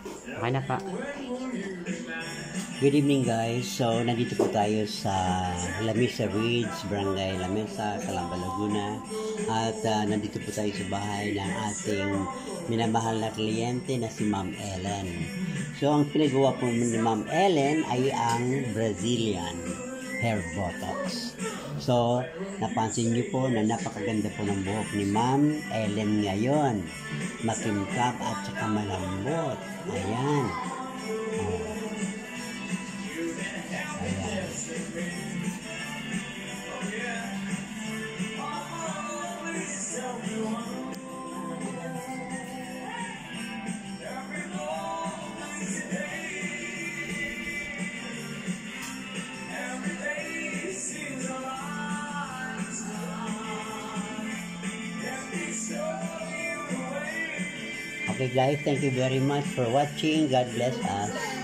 Okay na pa. Good evening guys. So, nandito po tayo sa Lamesa Ridge, Barangay Lamesa, Calamba, Laguna. At ah, nandito po tayo sa bahay ng ating minamahal na kliyente na si Ma'am Ellen. So, ang pinagawa po ni Ma'am Ellen ay ang Brazilian hair botox. So, napansin niyo po na napakaganda po ng buhok ni Ma'am Ellen ngayon. Makimkap at saka malambot. Ayan. Oh. Ayan. Okay guys, thank you very much for watching. God bless us.